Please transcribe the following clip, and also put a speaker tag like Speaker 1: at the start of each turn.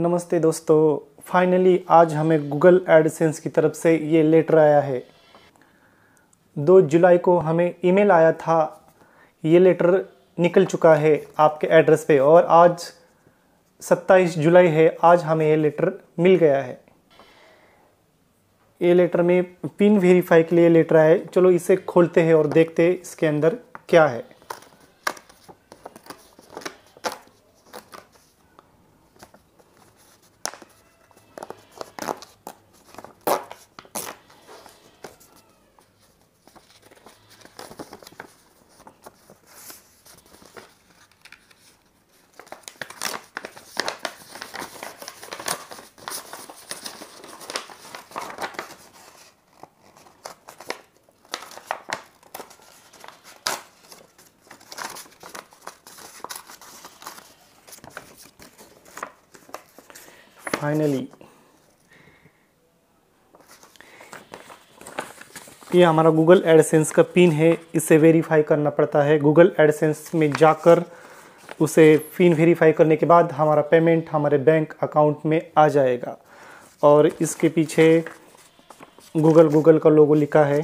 Speaker 1: नमस्ते दोस्तों। फाइनली आज हमें गूगल एडसेंस की तरफ़ से ये लेटर आया है। दो जुलाई को हमें ईमेल आया था। ये लेटर निकल चुका है आपके एड्रेस पे और आज 27 जुलाई है। आज हमें ये लेटर मिल गया है। ये लेटर में पिन वेरीफाई के लिए लेटर आया है। चलो इसे खोलते हैं और देखते हैं इसके अंदर क्या है। फाइनली ये हमारा गूगल एडसेंस का पिन है, इसे वेरीफाई करना पड़ता है। गूगल एडसेंस में जाकर उसे पिन वेरीफाई करने के बाद हमारा पेमेंट हमारे बैंक अकाउंट में आ जाएगा। और इसके पीछे गूगल गूगल का लोगो लिखा है।